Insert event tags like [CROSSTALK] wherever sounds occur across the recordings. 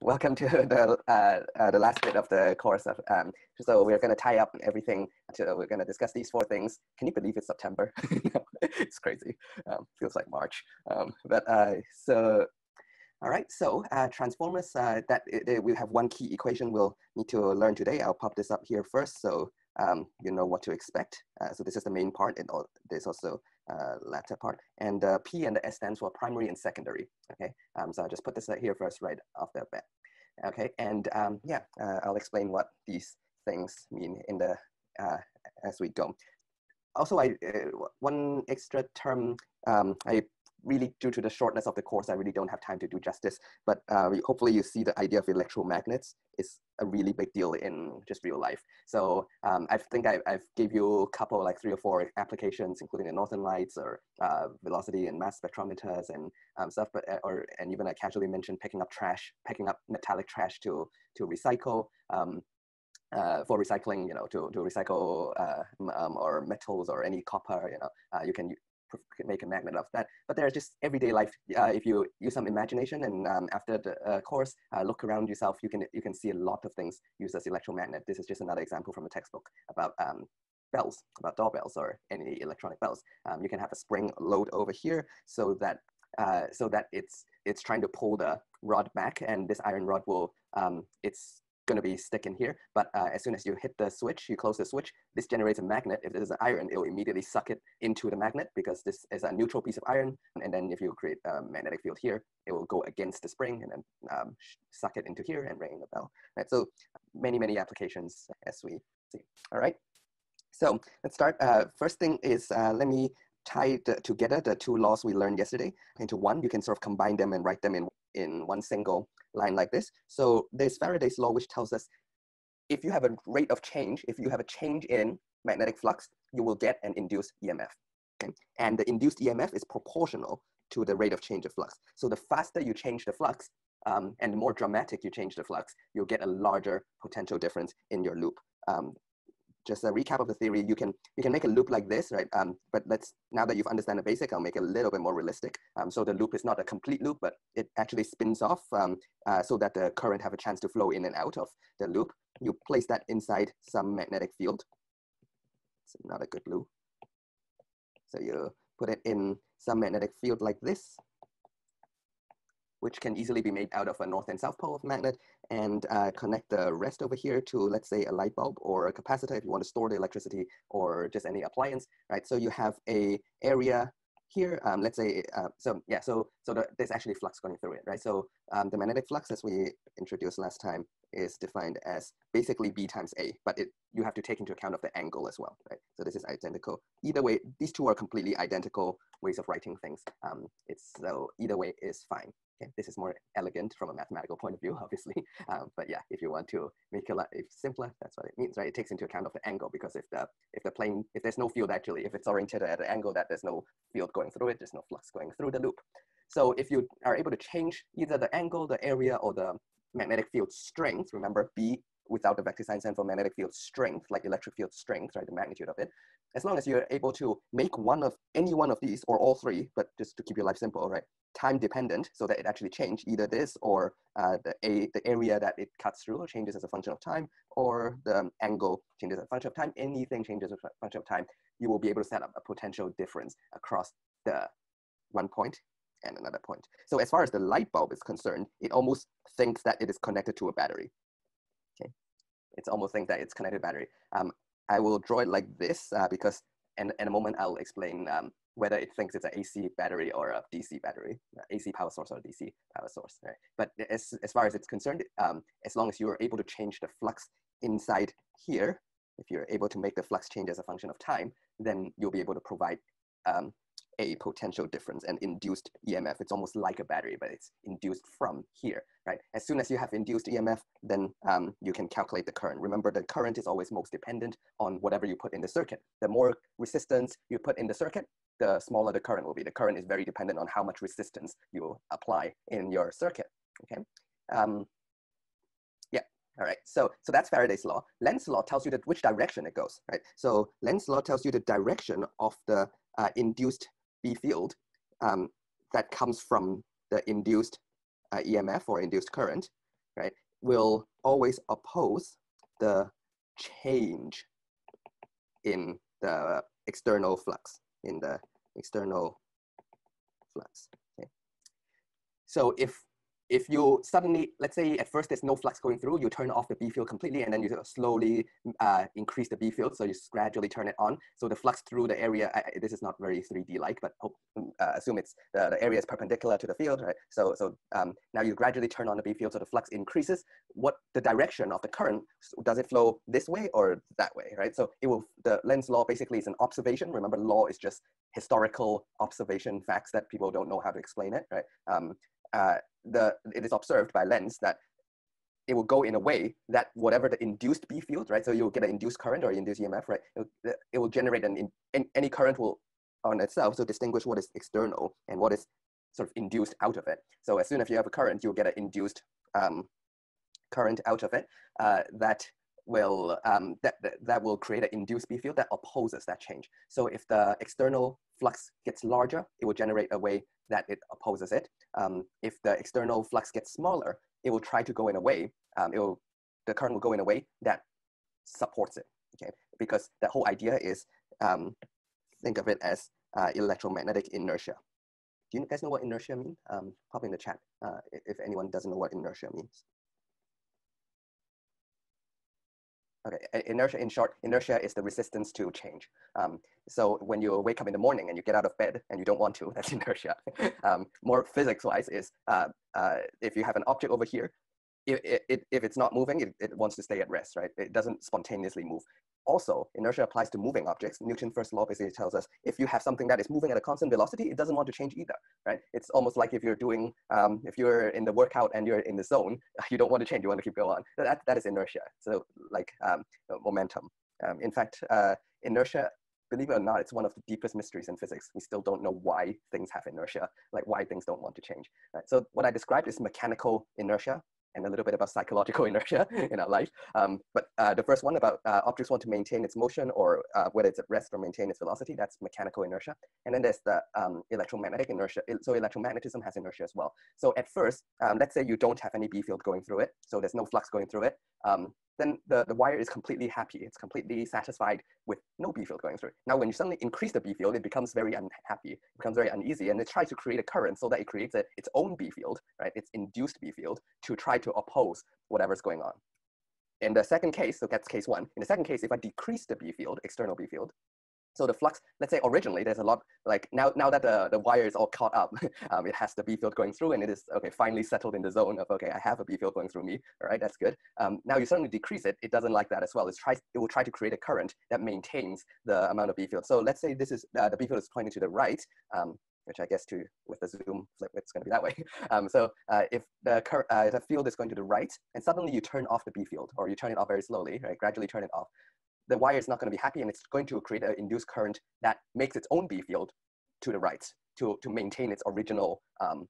welcome to [LAUGHS] the uh, uh, the last bit of the course. Of, um, so we're going to tie up everything. To, we're going to discuss these four things. Can you believe it's September? [LAUGHS] [LAUGHS] it's crazy. Um, feels like March. Um, but uh, so, all right. So uh, transformers. Uh, that it, it, we have one key equation we'll need to learn today. I'll pop this up here first, so um, you know what to expect. Uh, so this is the main part, and there's also uh, latter part. And uh, P and the S stands for primary and secondary. Okay, um, so I'll just put this here first right off the bat. Okay, and um, yeah, uh, I'll explain what these things mean in the uh, as we go. Also, I uh, one extra term um, I really due to the shortness of the course, I really don't have time to do justice, but uh, hopefully you see the idea of electromagnets is a really big deal in just real life. So um, I think I, have gave you a couple, like three or four applications, including the northern lights or uh, velocity and mass spectrometers and um, stuff, but, uh, or, and even I casually mentioned picking up trash, picking up metallic trash to, to recycle. Um, uh, for recycling, you know, to, to recycle uh, um, or metals or any copper, you know, uh, you can make a magnet of that. But there's just everyday life. Uh, if you use some imagination and um, after the uh, course, uh, look around yourself, you can, you can see a lot of things used as electromagnet. This is just another example from a textbook about um, bells, about doorbells or any electronic bells. Um, you can have a spring load over here so that uh, so that it's it's trying to pull the rod back and this iron rod will um, it's going to be sticking here. But uh, as soon as you hit the switch, you close the switch, this generates a magnet. If is an iron, it will immediately suck it into the magnet because this is a neutral piece of iron. And then if you create a magnetic field here, it will go against the spring and then um, suck it into here and ring the bell. Right. So many, many applications as we see. All right. So let's start. Uh, first thing is, uh, let me tie the, together the two laws we learned yesterday into one. You can sort of combine them and write them in, in one single line like this. So there's Faraday's law, which tells us if you have a rate of change, if you have a change in magnetic flux, you will get an induced EMF. Okay? And the induced EMF is proportional to the rate of change of flux. So the faster you change the flux, um, and the more dramatic you change the flux, you'll get a larger potential difference in your loop. Um, just a recap of the theory, you can you can make a loop like this, right? Um, but let's now that you've understand the basic, I'll make it a little bit more realistic. Um, so the loop is not a complete loop, but it actually spins off um, uh, so that the current have a chance to flow in and out of the loop. You place that inside some magnetic field. It's not a good loop. So you put it in some magnetic field like this which can easily be made out of a north and south pole of magnet and uh, connect the rest over here to, let's say, a light bulb or a capacitor if you want to store the electricity or just any appliance, right? So you have a area here, um, let's say, uh, so yeah, so so the, there's actually flux going through it, right? So um, the magnetic flux, as we introduced last time, is defined as basically B times A, but it you have to take into account of the angle as well, right? So this is identical. Either way, these two are completely identical ways of writing things. Um, it's so either way is fine. Okay, this is more elegant from a mathematical point of view, [LAUGHS] obviously. Um, but yeah, if you want to make it lot simpler, that's what it means, right? It takes into account of the angle because if the if the plane if there's no field actually, if it's oriented at an angle that there's no field going through it, there's no flux going through the loop. So if you are able to change either the angle, the area, or the magnetic field strength, remember B without the vector sign stand for magnetic field strength, like electric field strength, right, the magnitude of it. As long as you're able to make one of any one of these or all three, but just to keep your life simple, right, time dependent so that it actually changed either this or uh, the, a, the area that it cuts through changes as a function of time or the angle changes as a function of time, anything changes as a function of time, you will be able to set up a potential difference across the one point and another point. So as far as the light bulb is concerned, it almost thinks that it is connected to a battery. Okay, It's almost thinks that it's connected battery. Um, I will draw it like this uh, because in, in a moment I'll explain um, whether it thinks it's an AC battery or a DC battery, uh, AC power source or DC power source, right? But as, as far as it's concerned, um, as long as you're able to change the flux inside here, if you're able to make the flux change as a function of time, then you'll be able to provide um, a potential difference and induced EMF. It's almost like a battery, but it's induced from here, right? As soon as you have induced EMF, then um, you can calculate the current. Remember, the current is always most dependent on whatever you put in the circuit. The more resistance you put in the circuit, the smaller the current will be. The current is very dependent on how much resistance you apply in your circuit, okay? Um, yeah, all right, so, so that's Faraday's law. Lenz's law tells you that which direction it goes, right? So Lenz's law tells you the direction of the uh, induced Field um, that comes from the induced uh, EMF or induced current. right, will always oppose the change in the external flux, in the external flux. Okay. So if if you suddenly, let's say at first there's no flux going through, you turn off the B field completely and then you slowly uh, increase the B field. So you gradually turn it on. So the flux through the area, I, this is not very 3D like, but hope, uh, assume it's the, the area is perpendicular to the field, right? So, so um, now you gradually turn on the B field so the flux increases. What the direction of the current, does it flow this way or that way, right? So it will, the Lenz law basically is an observation. Remember law is just historical observation facts that people don't know how to explain it, right? Um, uh, the, it is observed by Lenz that it will go in a way that whatever the induced B field, right? So you'll get an induced current or induced EMF, right? It will, it will generate an, in, any current will on itself, so distinguish what is external and what is sort of induced out of it. So as soon as you have a current, you'll get an induced um, current out of it uh, that will um, that, that, that will create an induced B field that opposes that change. So if the external flux gets larger, it will generate a way that it opposes it. Um, if the external flux gets smaller, it will try to go in a way, um, it will, the current will go in a way that supports it, okay? Because the whole idea is, um, think of it as uh, electromagnetic inertia. Do you guys know what inertia means? Um, pop in the chat uh, if anyone doesn't know what inertia means. Okay, inertia in short, inertia is the resistance to change. Um, so when you wake up in the morning and you get out of bed and you don't want to, [LAUGHS] that's inertia. um, more physics-wise is uh, uh, if you have an object over here it, it, if it's not moving, it, it wants to stay at rest, right? It doesn't spontaneously move. Also, inertia applies to moving objects. Newton's first law basically tells us if you have something that is moving at a constant velocity, it doesn't want to change either, right? It's almost like if you're doing, um, if you're in the workout and you're in the zone, [LAUGHS] you don't want to change, you want to keep going. That, that is inertia, so like um, momentum. Um, in fact, uh, inertia believe it or not, it's one of the deepest mysteries in physics. We still don't know why things have inertia, like why things don't want to change. Right? So what I described is mechanical inertia and a little bit about psychological [LAUGHS] inertia in our life. Um, but uh, the first one about uh, objects want to maintain its motion or uh, whether it's at rest or maintain its velocity, that's mechanical inertia. And then there's the um, electromagnetic inertia. So electromagnetism has inertia as well. So at first, um, let's say you don't have any B field going through it, so there's no flux going through it. Then the, the wire is completely happy. It's completely satisfied with no B field going through. Now, when you suddenly increase the B field, it becomes very unhappy, it becomes very uneasy, and it tries to create a current so that it creates a, its own B field, right? Its induced B field to try to oppose whatever's going on. In the second case, so that's case one. In the second case, if I decrease the B field, external B field, so the flux, let's say originally there's a lot, like now, now that the, the wire is all caught up, [LAUGHS] um, it has the B field going through and it is, okay, finally settled in the zone of, okay, I have a B field going through me, all right, that's good. Um, now you suddenly decrease it, it doesn't like that as well. It, tries, it will try to create a current that maintains the amount of B field. So let's say this is, uh, the B field is pointing to the right, um, which I guess to with the zoom flip, it's going to be that way. [LAUGHS] Um, so uh, if the, uh, the field is going to the right, and suddenly you turn off the B field, or you turn it off very slowly, right, gradually turn it off, the wire is not going to be happy and it's going to create an induced current that makes its own B field to the right to, to maintain its original um,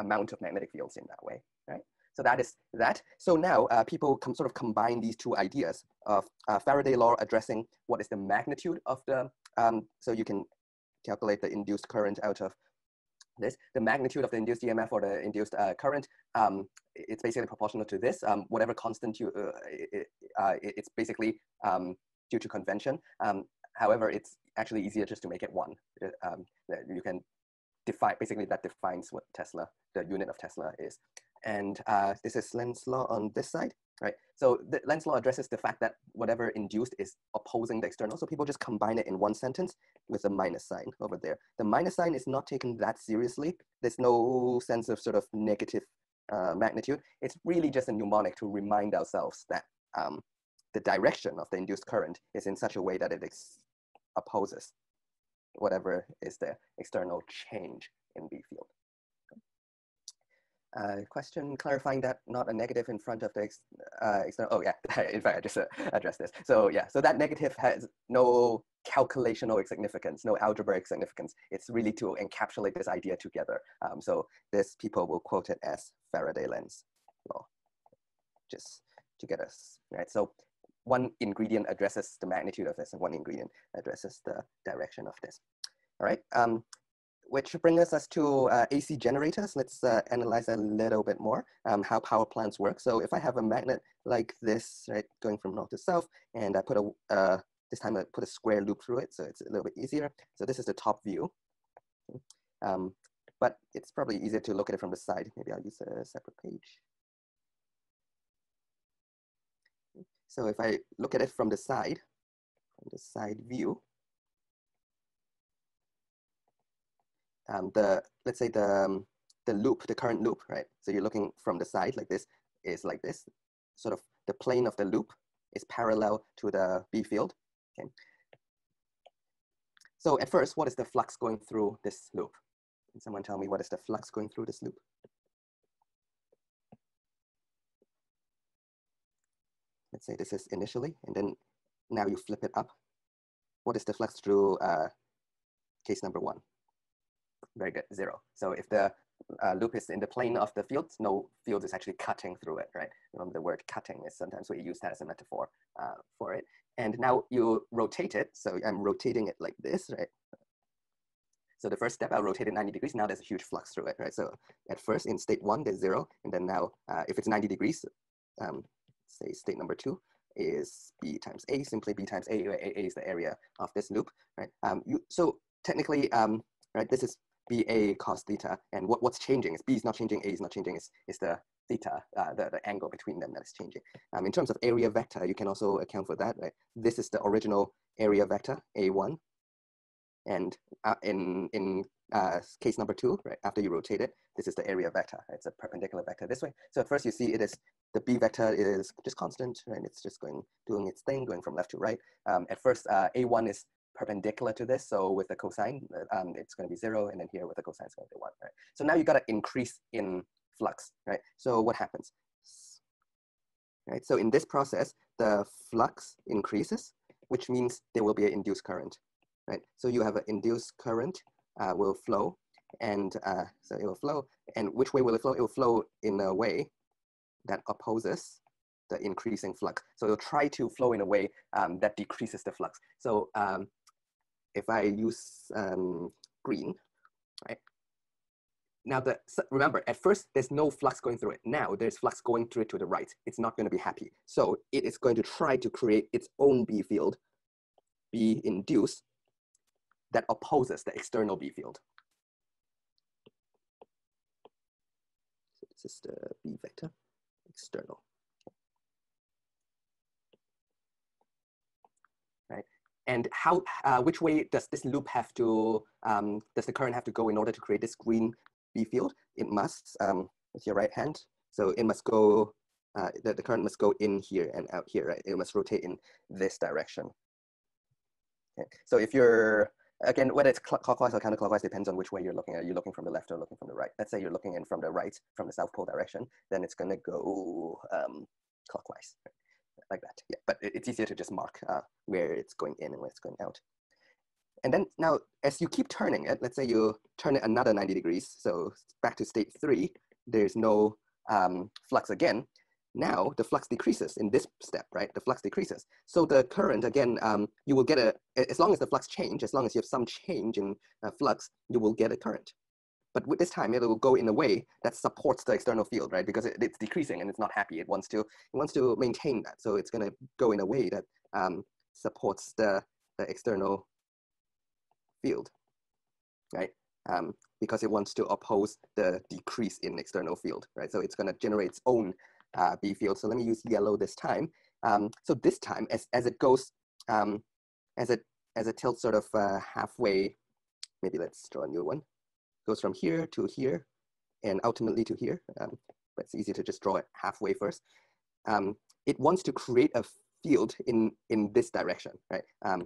amount of magnetic fields in that way, right? So that is that. So now uh, people come sort of combine these two ideas of uh, Faraday law addressing what is the magnitude of the, um, so you can calculate the induced current out of this, the magnitude of the induced EMF or the induced uh, current, um, it's basically proportional to this. Um, whatever constant you, uh, it, uh, it's basically um, due to convention. Um, however, it's actually easier just to make it one. Uh, um, you can define, basically that defines what Tesla, the unit of Tesla is. And uh, this is Lenz law on this side right? So the Lenz law addresses the fact that whatever induced is opposing the external. So people just combine it in one sentence with a minus sign over there. The minus sign is not taken that seriously. There's no sense of sort of negative uh, magnitude. It's really just a mnemonic to remind ourselves that um, the direction of the induced current is in such a way that it opposes whatever is the external change in B field. Uh, question clarifying that not a negative in front of the ex, uh, external. Oh yeah, [LAUGHS] in fact I just uh, addressed this. So yeah, so that negative has no calculational significance, no algebraic significance. It's really to encapsulate this idea together. Um, so this people will quote it as Faraday Lenz law, just to get us right. So one ingredient addresses the magnitude of this, and one ingredient addresses the direction of this. All right. Um, which brings us to uh, AC generators. Let's uh, analyze a little bit more um, how power plants work. So if I have a magnet like this, right, going from north to south, and I put a, uh, this time I put a square loop through it, so it's a little bit easier. So this is the top view. Um, but it's probably easier to look at it from the side. Maybe I'll use a separate page. So if I look at it from the side, from the side view, um, the let's say the um, the loop, the current loop, right? So you're looking from the side like this is like this, sort of the plane of the loop is parallel to the B field. Okay. So at first, what is the flux going through this loop? Can someone tell me what is the flux going through this loop? Let's say this is initially, and then now you flip it up. What is the flux through uh, case number one? Very good, zero. So if the uh, loop is in the plane of the field, no field is actually cutting through it, right? Remember the word cutting is sometimes we use that as a metaphor uh, for it. And now you rotate it. So I'm rotating it like this, right? So the first step, I'll rotate it 90 degrees. Now there's a huge flux through it, right? So at first in state one, there's zero. And then now uh, if it's 90 degrees, um, say state number two is B times A, simply B times A, where A, A is the area of this loop, right? Um, you, so technically, um, right, this is BA cos theta. And what, what's changing is B is not changing, A is not changing, it's, it's the theta, uh, the, the angle between them that is changing. Um, in terms of area vector, you can also account for that, right? This is the original area vector, A1. And uh, in, in uh, case number two, right, after you rotate it, this is the area vector. It's a perpendicular vector this way. So at first you see it is, the B vector is just constant, right? It's just going, doing its thing, going from left to right. Um, at first, uh, A1 is perpendicular to this. So with the cosine, um, it's going to be zero. And then here with the cosine, it's going to be one, right? So now you've got to increase in flux, right? So what happens? Right, so in this process, the flux increases, which means there will be an induced current, right? So you have an induced current uh, will flow, and uh, so it will flow. And which way will it flow? It will flow in a way that opposes the increasing flux. So it'll try to flow in a way um, that decreases the flux. So um, if I use um, green, right? Now, the, remember, at first, there's no flux going through it. Now, there's flux going through it to the right. It's not going to be happy. So it is going to try to create its own B field, B induced, that opposes the external B field. So this is the B vector, external. And how, uh, which way does this loop have to, um, does the current have to go in order to create this green B field? It must, um, with your right hand, so it must go, uh, the, the current must go in here and out here, right? It must rotate in this direction. Okay. So if you're, again, whether it's clockwise or counterclockwise depends on which way you're looking at. You're looking from the left or looking from the right. Let's say you're looking in from the right, from the South Pole direction, then it's gonna go um, clockwise. Right? Like that. Yeah, but it's easier to just mark uh, where it's going in and where it's going out. And then now, as you keep turning it, let's say you turn it another 90 degrees, so back to state three, there's no um, flux again. Now the flux decreases in this step, right? The flux decreases. So the current, again, um, you will get a, as long as the flux change, as long as you have some change in uh, flux, you will get a current. But with this time, it will go in a way that supports the external field, right? Because it, it's decreasing and it's not happy. It wants to it wants to maintain that. So it's going to go in a way that um, supports the, the external field, right? Um, because it wants to oppose the decrease in external field, right? So it's going to generate its own uh, B field. So let me use yellow this time. Um, so this time, as, as it goes, um, as it as it tilts sort of uh, halfway, maybe let's draw a new one goes from here to here and ultimately to here. Um, but it's easy to just draw it halfway first. Um, it wants to create a field in, in this direction, right? Um,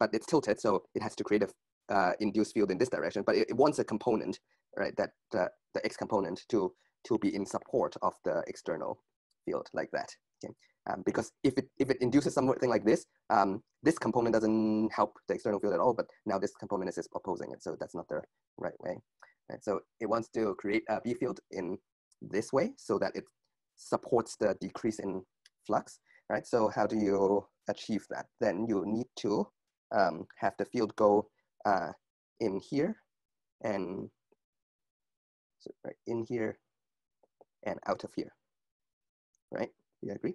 but it's tilted, so it has to create a uh, induced field in this direction, but it, it wants a component, right? That uh, the X component to, to be in support of the external field like that. Okay? Um, because if it, if it induces something like this, um, this component doesn't help the external field at all, but now this component is opposing it. So that's not the right way. So it wants to create a B field in this way so that it supports the decrease in flux, right? So how do you achieve that? Then you need to um, have the field go uh, in here and so right in here and out of here, right? You agree?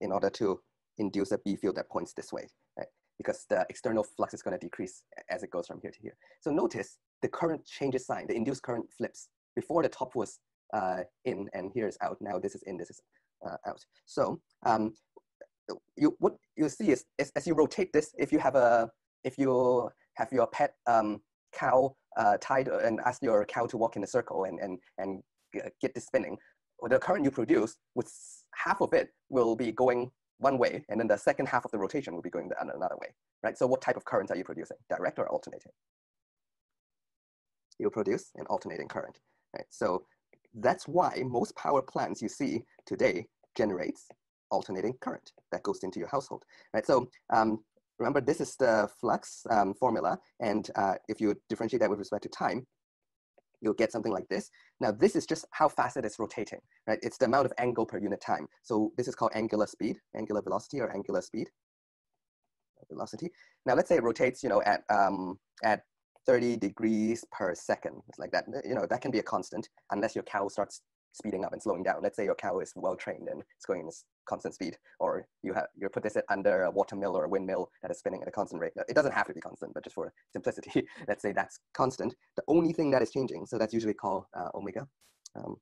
In order to induce a B field that points this way, right? Because the external flux is going to decrease as it goes from here to here. So notice the current changes sign, the induced current flips. Before the top was uh, in and here is out. Now this is in, this is uh, out. So um, you what you see is, is, as you rotate this, if you have a if you have your pet um, cow uh, tied and ask your cow to walk in a circle and and and get this spinning, the current you produce, with half of it will be going one way, and then the second half of the rotation will be going the, another way, right? So what type of current are you producing? Direct or alternating? You produce an alternating current, right? So that's why most power plants you see today generates alternating current that goes into your household, right? So um, remember, this is the flux um, formula, and uh, if you differentiate that with respect to time, you'll get something like this. Now, this is just how fast it is rotating, right? It's the amount of angle per unit time. So this is called angular speed, angular velocity or angular speed, velocity. Now, let's say it rotates, you know, at, um, at 30 degrees per second. It's like that, you know, that can be a constant unless your cow starts speeding up and slowing down. Let's say your cow is well trained and it's going in constant speed, or you have you put this under a water mill or a windmill that is spinning at a constant rate. It doesn't have to be constant, but just for simplicity, [LAUGHS] let's say that's constant. The only thing that is changing, so that's usually called uh, omega. Um,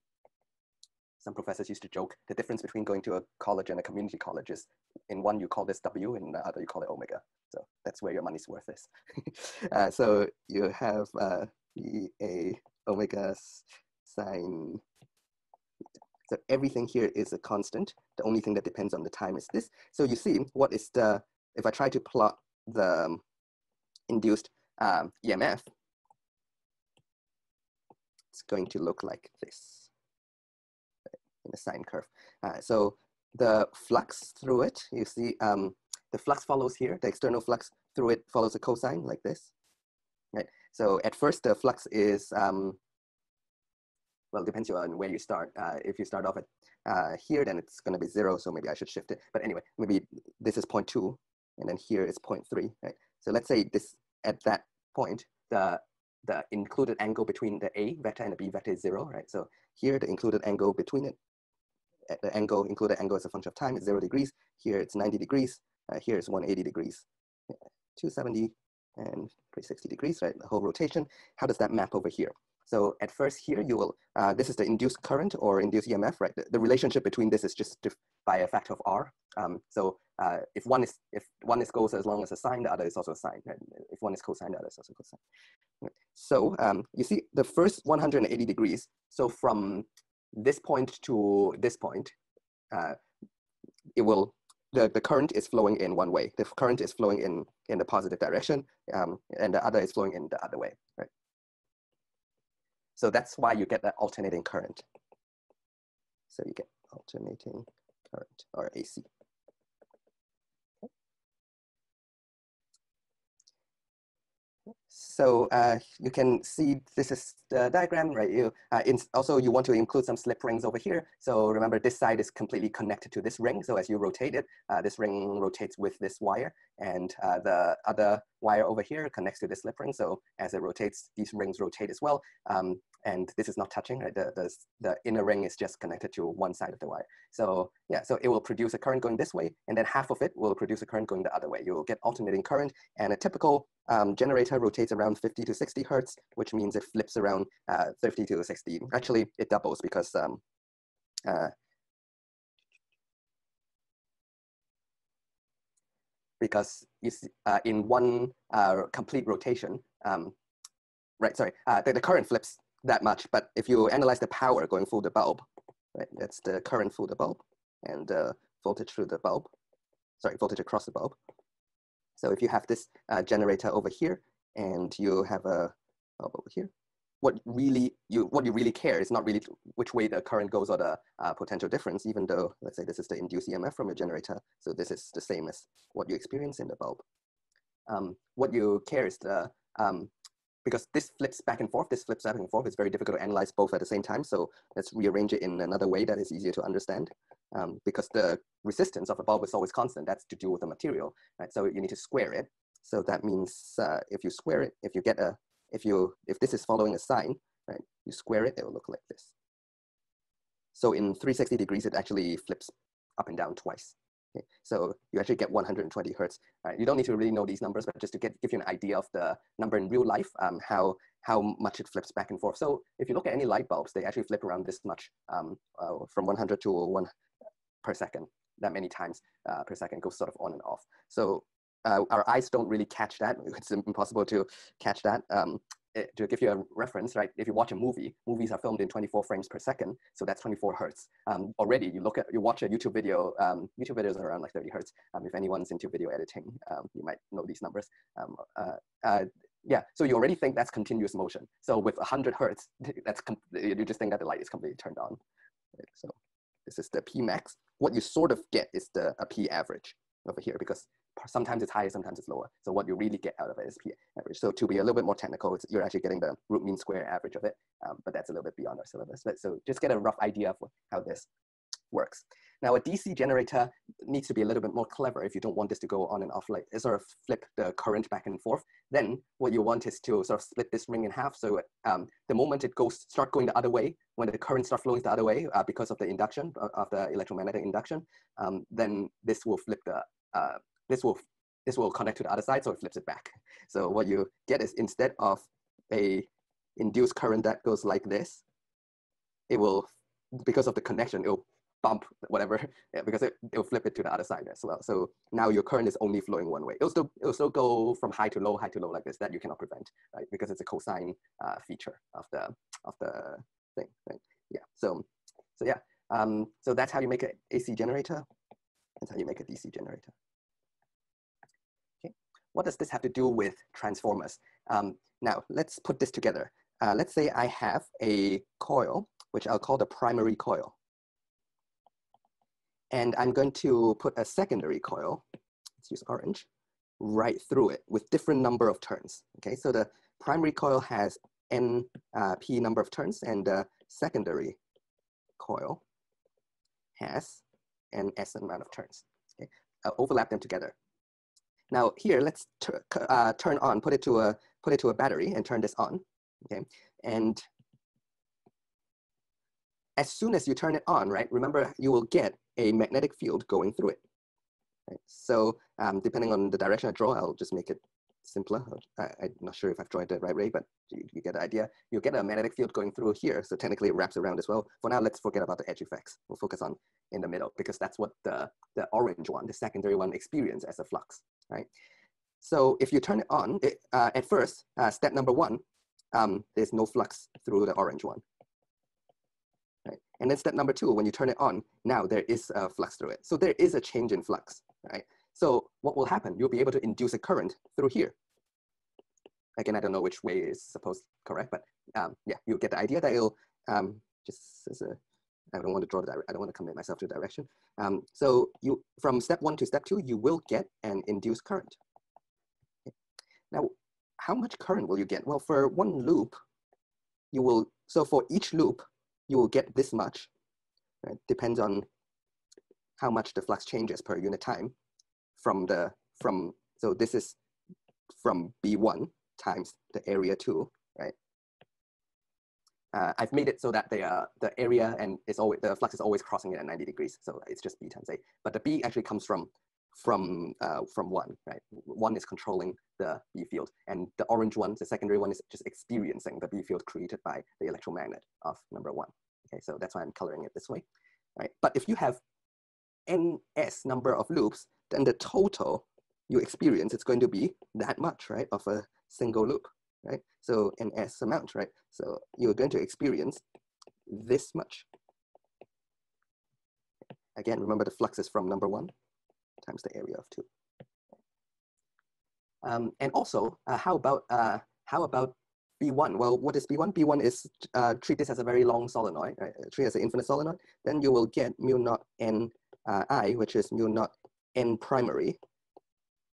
some professors used to joke the difference between going to a college and a community college is in one you call this W, in the other you call it omega. So that's where your money's worth is. [LAUGHS] uh, so you have uh, a omega sine so everything here is a constant. The only thing that depends on the time is this. So you see what is the, if I try to plot the um, induced um, EMF, it's going to look like this in a sine curve. Uh, so the flux through it, you see um, the flux follows here, the external flux through it follows a cosine like this. Right. So at first the flux is um, well, depends on where you start. Uh, if you start off at uh, here, then it's going to be zero. So maybe I should shift it. But anyway, maybe this is 0.2 and then here is 0.3, right? So let's say this at that point, the, the included angle between the A vector and the B vector is zero, right? So here, the included angle between it, uh, the angle, included angle as a function of time is zero degrees. Here it's 90 degrees. Uh, here is 180 degrees. 270 and 360 degrees, right? The whole rotation. How does that map over here? So at first here, you will, uh, this is the induced current or induced EMF, right? The, the relationship between this is just by a factor of R. Um, so uh, if one is if one is goes as long as a sine, the other is also a sine. Right? If one is cosine, the other is also cosine. Right. So um, you see the first 180 degrees. So from this point to this point, uh, it will the, the current is flowing in one way. The current is flowing in in the positive direction, um, and the other is flowing in the other way. Right. So that's why you get that alternating current. So you get alternating current or AC. So uh, you can see this is the diagram, right? You uh, also you want to include some slip rings over here. So remember this side is completely connected to this ring. So as you rotate it, uh, this ring rotates with this wire and uh, the other wire over here connects to the slip ring. So as it rotates, these rings rotate as well. Um, and this is not touching, right? The, the, the inner ring is just connected to one side of the wire. So yeah, so it will produce a current going this way, and then half of it will produce a current going the other way. You will get alternating current, and a typical um, generator rotates around 50 to 60 hertz, which means it flips around uh, 50 to 60. Actually, it doubles because um, uh, because it's uh, in one uh, complete rotation, um, right, sorry, uh, the, the, current flips that much, but if you analyze the power going through the bulb, right, that's the current through the bulb and uh, voltage through the bulb, sorry, voltage across the bulb. So if you have this uh, generator over here and you have a bulb over here, what really you what you really care is not really which way the current goes or the uh, potential difference, even though let's say this is the induced EMF from your generator, so this is the same as what you experience in the bulb. Um, what you care is the um, because this flips back and forth, this flips back and forth, it's very difficult to analyze both at the same time. So let's rearrange it in another way that is easier to understand. Um, because the resistance of a bulb is always constant, that's to do with the material, right? So you need to square it. So that means uh, if you square it, if you get a if you if this is following a sine, right, you square it, it will look like this. So in 360 degrees, it actually flips up and down twice. Okay? So you actually get 120 hertz. Right? You don't need to really know these numbers, but just to get, give you an idea of the number in real life, um, how, how much it flips back and forth. So if you look at any light bulbs, they actually flip around this much um, uh, from 100 to 1 per second, that many times uh, per second, goes sort of on and off. So uh, our eyes don't really catch that. [LAUGHS] It's impossible to catch that. Um, to give you a reference, right? If you watch a movie, movies are filmed in 24 frames per second, so that's 24 hertz. Um, already, you look at, you watch a YouTube video. Um, YouTube videos are around like 30 hertz. Um, if anyone's into video editing, um, you might know these numbers. Um, uh, uh, yeah, so you already think that's continuous motion. So with 100 hertz, [LAUGHS] that's you just think that the light is completely turned on. Right? So this is the P max. What you sort of get is the a P average over here because sometimes it's higher, sometimes it's lower. So what you really get out of it is P average. So to be a little bit more technical, you're actually getting the root mean square average of it, um, but that's a little bit beyond our syllabus. But so just get a rough idea of how this works. Now a DC generator needs to be a little bit more clever if you don't want this to go on and off, like sort of flip the current back and forth. Then what you want is to sort of split this ring in half. So um, the moment it goes, start going the other way, when the current starts flowing the other way uh, because of the induction, uh, of the electromagnetic induction, um, then this will flip the uh, this will this will connect to the other side, so it flips it back. So what you get is instead of a induced current that goes like this, it will, because of the connection, it'll bump whatever, [LAUGHS] because it, it'll flip it to the other side as well. So now your current is only flowing one way. It'll still, it'll still go from high to low, high to low like this, that you cannot prevent, right? Because it's a cosine uh, feature of the, of the thing, right? Yeah, so, so yeah, um, so that's how you make an AC generator. That's how you make a DC generator. What does this have to do with transformers? Um, now, let's put this together. Uh, let's say I have a coil, which I'll call the primary coil. And I'm going to put a secondary coil, let's use orange, right through it with different number of turns. Okay, so the primary coil has n uh, p number of turns and the secondary coil has n s amount of turns. Okay, I'll overlap them together. Now here, let's uh, turn on, put it to a put it to a battery and turn this on. Okay, and as soon as you turn it on, right? Remember, you will get a magnetic field going through it. Right? So um, depending on the direction I draw, I'll just make it simpler. I, am not sure if I've drawn it the right way, but you, you, get the idea. You get a magnetic field going through here, so technically it wraps around as well. For now, let's forget about the edge effects. We'll focus on in the middle because that's what the, the orange one, the secondary one, experience as a flux, right? So if you turn it on, it, uh, at first, uh, step number one, um, there's no flux through the orange one. Right? And then step number two, when you turn it on, now there is a flux through it. So there is a change in flux, right? So what will happen? You'll be able to induce a current through here. Again, I don't know which way is supposed correct, but um, yeah, you get the idea that it'll um, just as a, I don't want to draw the, I don't want to commit myself to the direction. Um, so you, from step one to step two, you will get an induced current. Okay. Now, how much current will you get? Well, for one loop, you will, so for each loop, you will get this much. Right? Depends on how much the flux changes per unit time from the, from, so this is from B1 times the area two? Uh, I've made it so that the, uh, the area and always, the flux is always crossing it at 90 degrees. So it's just B times A, but the B actually comes from, from, uh, from one, right? One is controlling the B field and the orange one, the secondary one is just experiencing the B field created by the electromagnet of number one. Okay, so that's why I'm coloring it this way, right? But if you have ns number of loops, then the total you experience is going to be that much, right, of a single loop, right? So ns amount, right? So you're going to experience this much. Again, remember the flux is from number one times the area of two. Um, and also, uh, how about uh, how about B1? Well, what is B1? B1 is uh, treat this as a very long solenoid, right? treat as an infinite solenoid. Then you will get mu naught n uh, I, which is mu naught n primary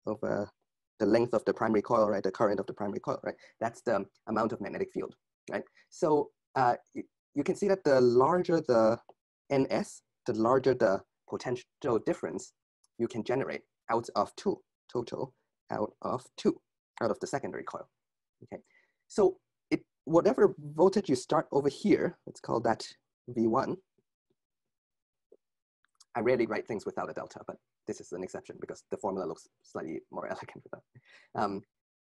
over the length of the primary coil, right? The current of the primary coil, right? That's the amount of magnetic field, right? So uh, you, you can see that the larger the ns, the larger the potential difference you can generate out of two, total out of two, out of the secondary coil, okay? So it whatever voltage you start over here, let's call that V1. I rarely write things without a delta, but this is an exception because the formula looks slightly more [LAUGHS] elegant without. Um,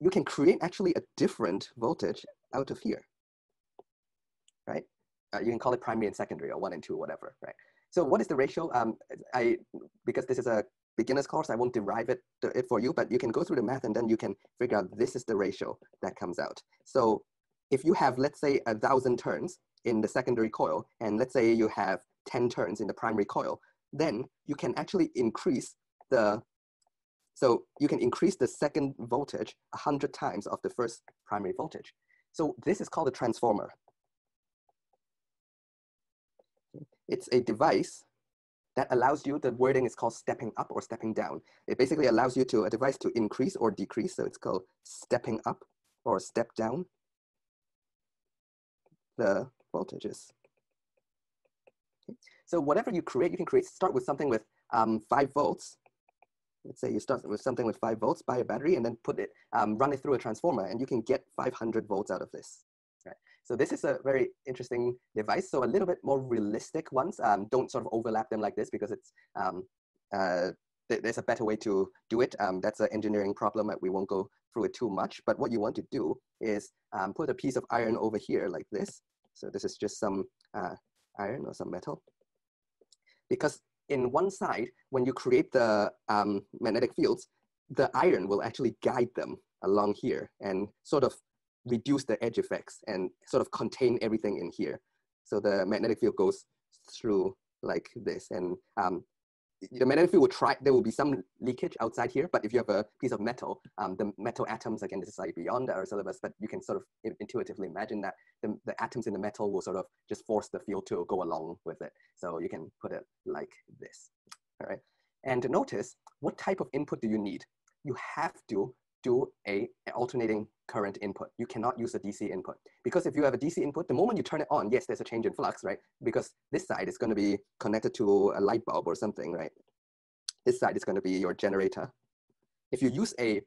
you can create actually a different voltage out of here, right? Uh, you can call it primary and secondary or one and two, whatever, right? So what is the ratio? Um, I because this is a beginner's course, I won't derive it, it for you, but you can go through the math and then you can figure out this is the ratio that comes out. So if you have, let's say, a thousand turns in the secondary coil, and let's say you have 10 turns in the primary coil, then you can actually increase the, so you can increase the second voltage 100 times of the first primary voltage. So this is called a transformer. It's a device that allows you, the wording is called stepping up or stepping down. It basically allows you to, a device to increase or decrease. So it's called stepping up or step down the voltages. So whatever you create, you can create, start with something with um, five volts. Let's say you start with something with five volts, buy a battery, and then put it, um, run it through a transformer, and you can get 500 volts out of this. Right. So this is a very interesting device. So a little bit more realistic ones. Um, don't sort of overlap them like this because it's um, uh, th there's a better way to do it. Um, that's an engineering problem we won't go through it too much. But what you want to do is um, put a piece of iron over here like this. So this is just some uh, iron or some metal because in one side, when you create the um, magnetic fields, the iron will actually guide them along here and sort of reduce the edge effects and sort of contain everything in here. So the magnetic field goes through like this. And um, the field will try, there will be some leakage outside here, but if you have a piece of metal, um, the metal atoms, again, this is like beyond our syllabus, but you can sort of intuitively imagine that the, the atoms in the metal will sort of just force the field to go along with it. So you can put it like this, all right? And notice, what type of input do you need? You have to do a alternating current input. You cannot use a DC input because if you have a DC input, the moment you turn it on, yes, there's a change in flux, right? Because this side is going to be connected to a light bulb or something, right? This side is going to be your generator. If you use a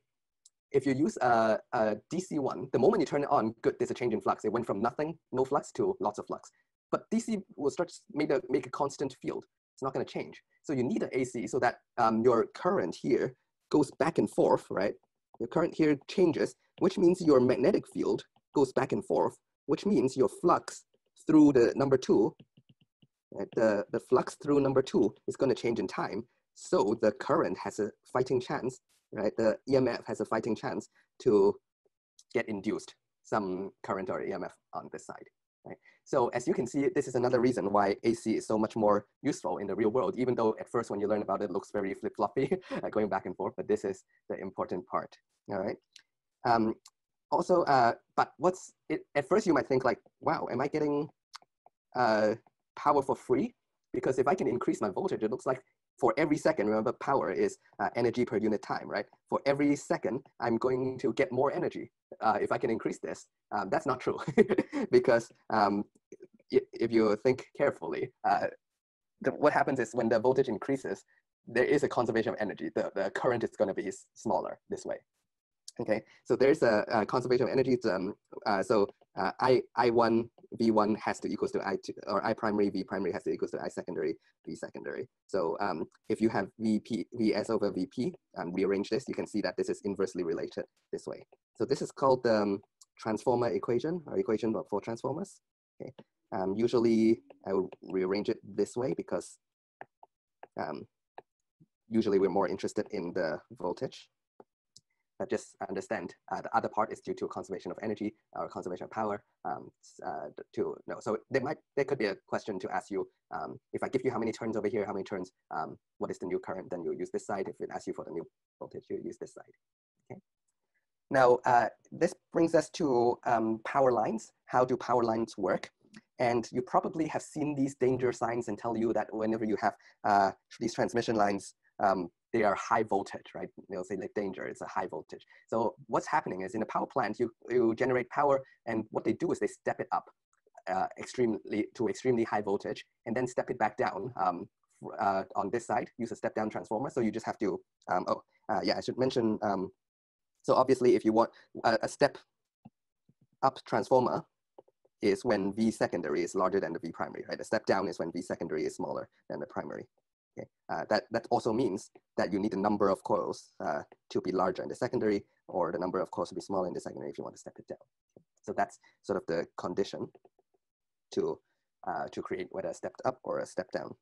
if you use a, a DC one, the moment you turn it on, good, there's a change in flux. It went from nothing, no flux, to lots of flux. But DC will start to make a, make a constant field. It's not going to change. So you need an AC so that um, your current here goes back and forth, right? Your current here changes, which means your magnetic field goes back and forth, which means your flux through the number two, the, the flux through number two is going to change in time. So the current has a fighting chance, right? The EMF has a fighting chance to get induced some current or EMF on this side. Right? So as you can see, this is another reason why AC is so much more useful in the real world, even though at first when you learn about it, it looks very flip-floppy, [LAUGHS] going back and forth, but this is the important part, all right? Um, also, uh, but what's, it, at first you might think like, wow, am I getting uh, power for free? Because if I can increase my voltage, it looks like for every second, remember power is uh, energy per unit time, right? For every second, I'm going to get more energy uh, if I can increase this. Um, that's not true [LAUGHS] because um, if you think carefully, uh, the, what happens is when the voltage increases, there is a conservation of energy. The, the current is going to be smaller this way. Okay, so there's a, a conservation of energy. Um, uh, so uh, I, I1 V1 has to equals to I2, or I primary V primary has to equals to I secondary V secondary. So um, if you have VP, VS over VP, um, rearrange this, you can see that this is inversely related this way. So this is called the um, transformer equation, or equation for transformers. Okay. Um, usually I will rearrange it this way because um, usually we're more interested in the voltage but just understand uh, the other part is due to conservation of energy or conservation of power um, uh, to know. So there might, there could be a question to ask you, um, if I give you how many turns over here, how many turns, um, what is the new current, then you use this side. If it asks you for the new voltage, you use this side, okay? Now, uh, this brings us to um, power lines. How do power lines work? And you probably have seen these danger signs and tell you that whenever you have uh, these transmission lines, um, they are high voltage, right? They'll say like danger, it's a high voltage. So what's happening is in a power plant, you, you generate power and what they do is they step it up uh, extremely to extremely high voltage and then step it back down um, uh, on this side, use a step down transformer. So you just have to, um, oh, uh, yeah, I should mention, um, so obviously if you want a, a step up transformer is when V secondary is larger than the V primary, right? The step down is when V secondary is smaller than the primary. Okay. Uh, that, that also means that you need the number of coils uh, to be larger in the secondary or the number of coils to be smaller in the secondary if you want to step it down. Okay. So that's sort of the condition to, uh, to create whether a stepped up or a step down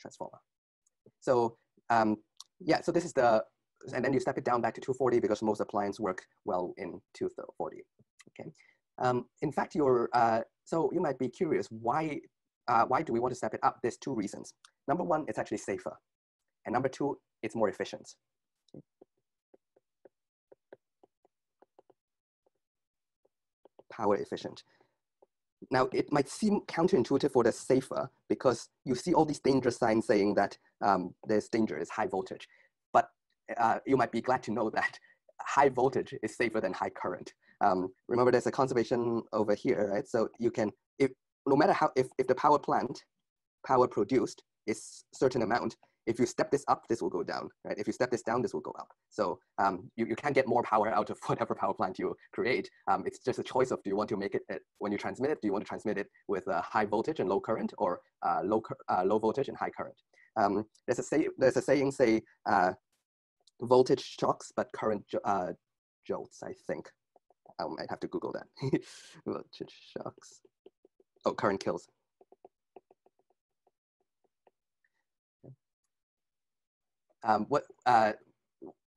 transformer. So um, yeah, so this is the, and then you step it down back to 240 because most appliances work well in 240, okay? Um, in fact, you're, uh, so you might be curious, why, uh, why do we want to step it up? There's two reasons. Number one, it's actually safer. And number two, it's more efficient. Power efficient. Now, it might seem counterintuitive for the safer because you see all these dangerous signs saying that um, there's danger, it's high voltage. But uh, you might be glad to know that high voltage is safer than high current. Um, remember, there's a conservation over here, right? So you can, if no matter how, if, if the power plant, power produced is certain amount, if you step this up, this will go down, right? If you step this down, this will go up. So um, you, you can't get more power out of [LAUGHS] whatever power plant you create. Um, it's just a choice of do you want to make it, at, when you transmit it, do you want to transmit it with a high voltage and low current or uh, low, uh, low voltage and high current? Um, there's, a say, there's a saying say uh, voltage shocks, but current uh, jolts, I think. I might have to Google that. [LAUGHS] voltage shocks. Oh, current kills. Um, what, uh,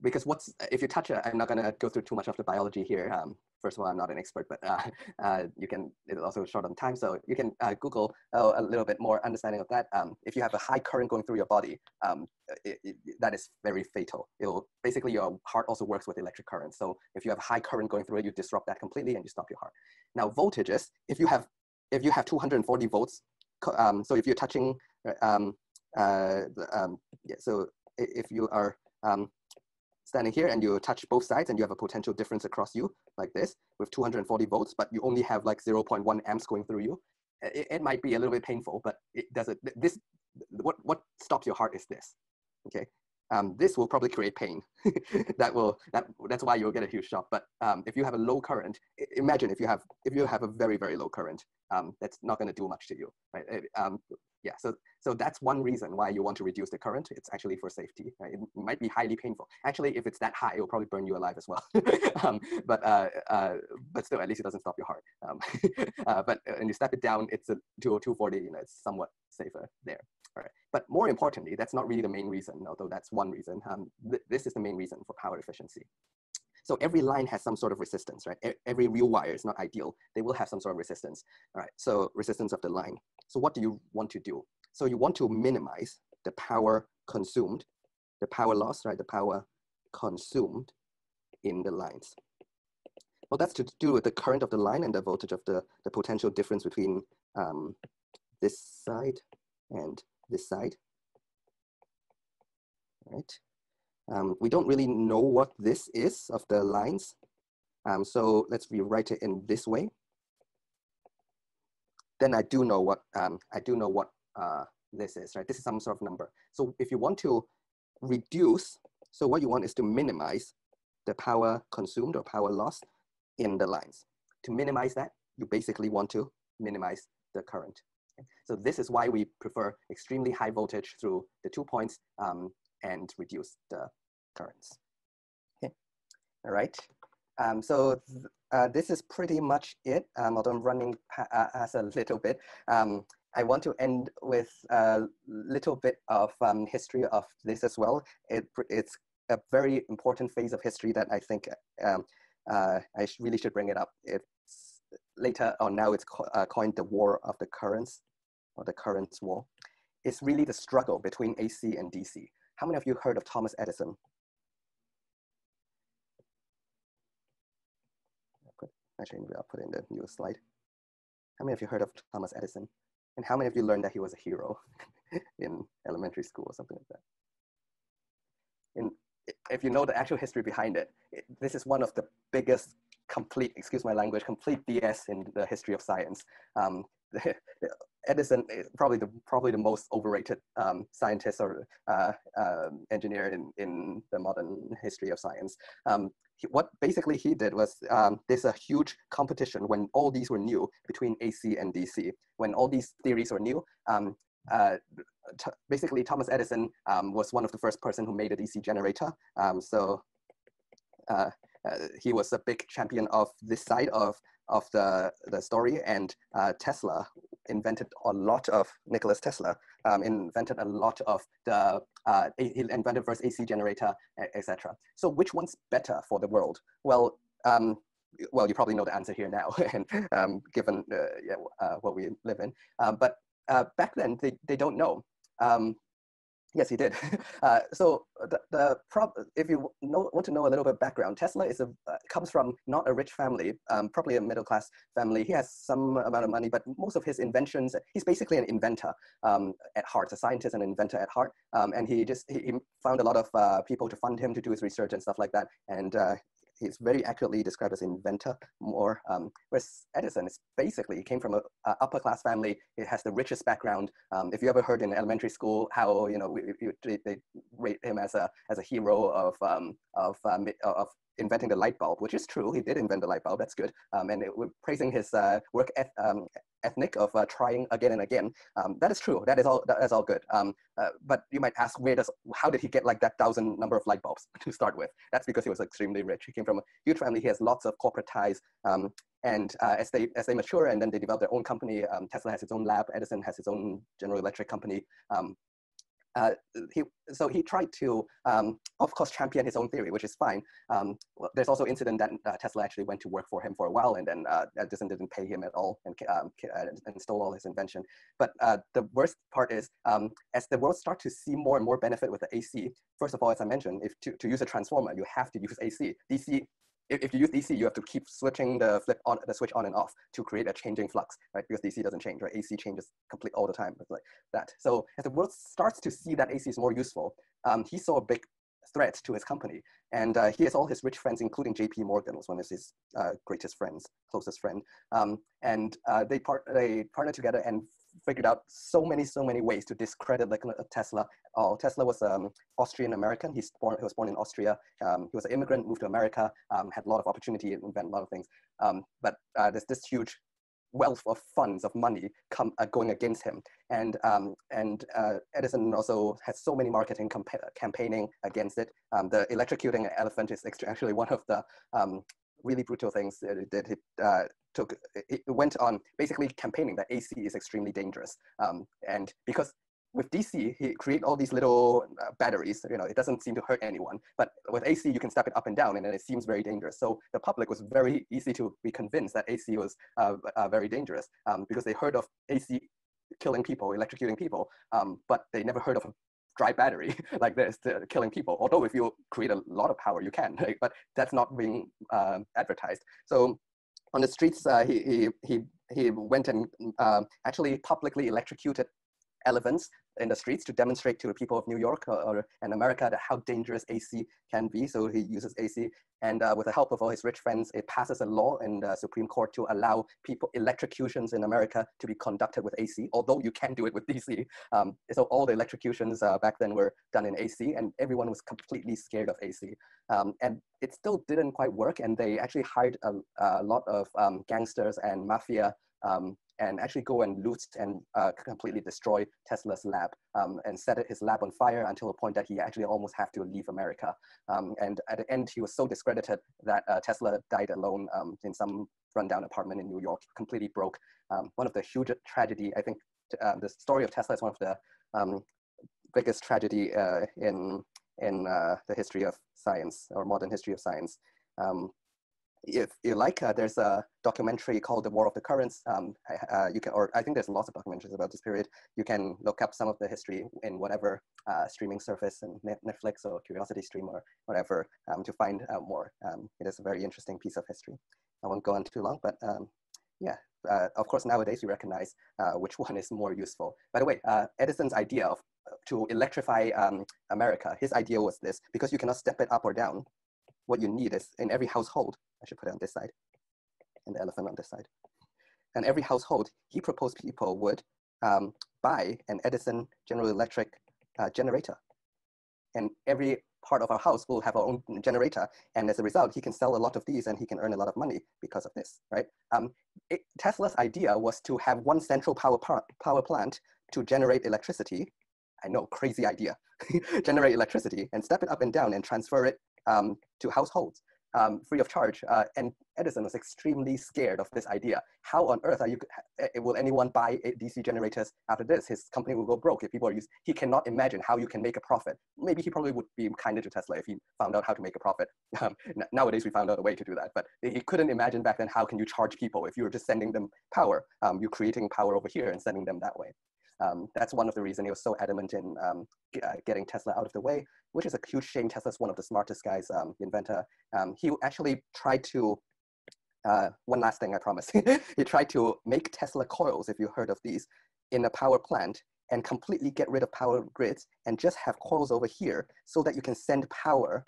because what's, if you touch it, I'm not gonna go through too much of the biology here. Um, first of all, I'm not an expert, but uh, [LAUGHS] uh, you can, it's also short on time, so you can uh, Google uh, a little bit more understanding of that. Um, if you have a high current going through your body, um, it, it, that is very fatal. It'll, basically your heart also works with electric current. So if you have high current going through it, you disrupt that completely and you stop your heart. Now voltages, if you have, if you have 240 volts, um, so if you're touching, um, uh, um, yeah, so if you are um, standing here and you touch both sides and you have a potential difference across you like this with 240 volts, but you only have like 0.1 amps going through you, it, it might be a little bit painful, but it does it. This, what, what stops your heart is this, okay? Um, this will probably create pain. [LAUGHS] that will that, that's why you'll get a huge shock. But um, if you have a low current, imagine if you have if you have a very very low current, um, that's not going to do much to you, right? Um, yeah, so so that's one reason why you want to reduce the current. It's actually for safety. Right? It might be highly painful. Actually, if it's that high, it'll probably burn you alive as well. [LAUGHS] um, but uh, uh, but still, at least it doesn't stop your heart. Um, [LAUGHS] uh, but uh, when you step it down, it's a 240. You know, it's somewhat safer there. Right. But more importantly, that's not really the main reason, although that's one reason. Um, th this is the main reason for power efficiency. So every line has some sort of resistance, right? Every real wire is not ideal. They will have some sort of resistance, all right? So resistance of the line. So what do you want to do? So you want to minimize the power consumed, the power loss, right? The power consumed in the lines. Well, that's to do with the current of the line and the voltage of the, the potential difference between um, this side and this side, right? Um, we don't really know what this is of the lines. Um, so let's rewrite it in this way. Then I do know what um, I do know what uh, this is, right? This is some sort of number. So if you want to reduce, so what you want is to minimize the power consumed or power loss in the lines. To minimize that, you basically want to minimize the current. So this is why we prefer extremely high voltage through the two points um, and reduce the currents. Okay, all right. Um, so th uh, this is pretty much it, um, although I'm running uh, as a little bit. Um, I want to end with a little bit of um, history of this as well. It, it's a very important phase of history that I think um, uh, I sh really should bring it up. It's later on now it's co uh, coined the War of the Currents or the Currents War. It's really the struggle between AC and DC. How many of you heard of Thomas Edison? Actually, I'll put in the new slide. How many of you heard of Thomas Edison? And how many of you learned that he was a hero [LAUGHS] in elementary school or something like that? And if you know the actual history behind it, it, this is one of the biggest complete, excuse my language, complete BS in the history of science. Um, [LAUGHS] Edison is probably the probably the most overrated um, scientist or uh, uh, engineer in, in the modern history of science. Um, he, what basically he did was um, there's a huge competition when all these were new between AC and DC. When all these theories were new, um, uh, basically Thomas Edison um, was one of the first person who made a DC generator. So uh, uh, he was a big champion of this side of of the, the story and uh, Tesla invented a lot of Nicholas Tesla um, invented a lot of the uh, he invented first AC generator etc. So which one's better for the world? Well. Um, well, you probably know the answer here now, [LAUGHS] and um, given uh, yeah, uh, what we live in. Uh, but uh, back then, they, they don't know. Yes, he did. [LAUGHS] Uh, so the, the prob- if you know, want to know a little bit background, Tesla is a, uh, comes from not a rich family, um, probably a middle class family. He has some amount of money, but most of his inventions, he's basically an inventor um, at heart, a scientist and an inventor at heart. Um, and he just he, he found a lot of uh, people to fund him to do his research and stuff like that. And uh, he's very accurately described as inventor more. Um, whereas Edison is basically he came from a, a, upper class family. It has the richest background. Um, if you ever heard in elementary school how you know we, we, they rate him as a as a hero of um, of um, of inventing the light bulb, which is true. He did invent the light bulb. That's good. Um, and it, we're praising his uh, work eth- um, ethnic of uh, trying again and again. Um, that is true. That is all. That is all good. Um, uh, but you might ask, where does how did he get like that thousand number of light bulbs [LAUGHS] to start with? That's because he was extremely rich. He came from a huge family. He has lots of corporate ties. Um, and uh, as they as they mature and then they develop their own company, um, Tesla has its own lab. Edison has his own General Electric company. Uh, he, so he tried to, um, of course, champion his own theory, which is fine. Um, well, there's also incident that uh, Tesla actually went to work for him for a while, and then uh, Edison didn't pay him at all and, um, uh, and stole all his invention. But uh, the worst part is, um, as the world start to see more and more benefit with the AC, first of all, as I mentioned, if to, to use a transformer, you have to use AC. DC if, if you use DC, you have to keep switching the flip on the switch on and off to create a changing flux, right? Because DC doesn't change, right? AC changes complete all the time, like that. So as the world starts to see that AC is more useful, um, he saw a big threat to his company. And uh, he has all his rich friends, including J.P. Morgan, was one of his uh, greatest friends, closest friend. Um, and uh, they, part, they partnered together and figured out so many, so many ways to discredit like Tesla. Oh, Tesla was um, Austrian American. He's born, he was born in Austria. Um, he was an immigrant, moved to America, um, had a lot of opportunity, invent a lot of things. Um, but uh, there's this huge wealth of funds of money come uh, going against him and um, and uh, Edison also has so many marketing campaigning against it um, the electrocuting an elephant is actually one of the um, really brutal things that it uh, took it went on basically campaigning that AC is extremely dangerous um, and because with DC, he create all these little uh, batteries. You know, it doesn't seem to hurt anyone. But with AC, you can step it up and down, and it seems very dangerous. So the public was very easy to be convinced that AC was uh, uh, very dangerous um, because they heard of AC killing people, electrocuting people, um, but they never heard of a dry battery [LAUGHS] like this killing people. Although if you create a lot of power, you can, right? [LAUGHS] but that's not being um, advertised. So on the streets, uh, he, he, he, he went and um, actually publicly electrocuted elephants in the streets to demonstrate to the people of New York or, or and America that how dangerous AC can be. So he uses AC, and uh, with the help of all his rich friends, it passes a law in the Supreme Court to allow people electrocutions in America to be conducted with AC, although you can do it with [LAUGHS] DC. Um, so all the electrocutions uh, back then were done in AC, and everyone was completely scared of AC. Um, and it still didn't quite work, and they actually hired a, a lot of um, gangsters and mafia um, and actually go and loot and uh, completely destroy Tesla's lab um, and set his lab on fire until a point that he actually almost have to leave America. Um, and at the end, he was so discredited that uh, Tesla died alone um, in some rundown apartment in New York, completely broke. Um, one of the huge tragedy, I think uh, the story of Tesla is one of the um, biggest tragedy uh, in, in uh, the history of science or modern history of science. Um, if you like, uh, there's a documentary called The War of the Currents. Um, uh, you can, or I think there's lots of documentaries about this period. You can look up some of the history in whatever uh, streaming service and Netflix or Curiosity Stream or whatever um, to find out more. Um, it is a very interesting piece of history. I won't go on too long, but um, yeah, uh, of course, nowadays we recognize uh, which [LAUGHS] one is more useful. By the way, uh, Edison's idea of to electrify um, America, his idea was this, because you cannot step it up or down, what you need is in every household, I should put it on this side, and the elephant on this side. And every household, he proposed people would um, buy an Edison General Electric uh, generator. And every part of our house will have our own generator. And as a result, he can sell a lot of these and he can earn a lot of money because of this, right? Um, it, Tesla's idea was to have one central power, power plant to generate electricity. I know, crazy idea. [LAUGHS] generate electricity and step it up and down and transfer it um, to households um, free of charge. Uh, and Edison was extremely scared of this idea. How on earth are you, will anyone buy DC generators after this? His company will go broke if people are using, he cannot imagine how you can make a profit. Maybe he probably would be kinder to Tesla if he found out how to make a profit. [LAUGHS] Um, nowadays we found out a way to do that, but he couldn't imagine back then how can you charge people if you were just sending them power. Um, you're creating power over here and sending them that way. Um, that's one of the reasons he was so adamant in um, uh, getting Tesla out of the way, which is a huge shame. Tesla's one of the smartest guys, um, inventor. Um, he actually tried to, uh, one last thing I promise, [LAUGHS] he tried to make Tesla coils, if you heard of these, in a power plant and completely get rid of power grids and just have coils over here so that you can send power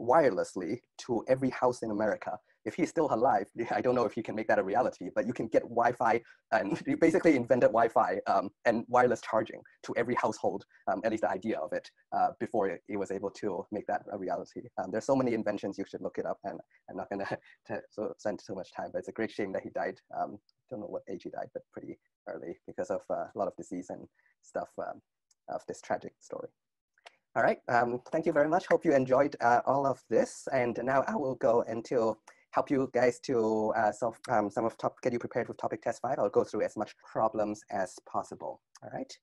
wirelessly to every house in America if he's still alive, [LAUGHS] I don't know if he can make that a reality, but you can get Wi-Fi and [LAUGHS] he basically invented Wi-Fi um, and wireless charging to every household, um, at least the idea of it, uh, before he was able to make that a reality. Um, there's so many inventions, you should look it up and I'm not gonna [LAUGHS] so spend so much time, but it's a great shame that he died. Um, don't know what age he died, but pretty early because of uh, a lot of disease and stuff um, of this tragic story. All right, um, thank you very much. Hope you enjoyed uh, all of this. And now I will go into help you guys to uh, solve um, some of top, get you prepared with topic test five. I'll go through as much problems as possible, all right?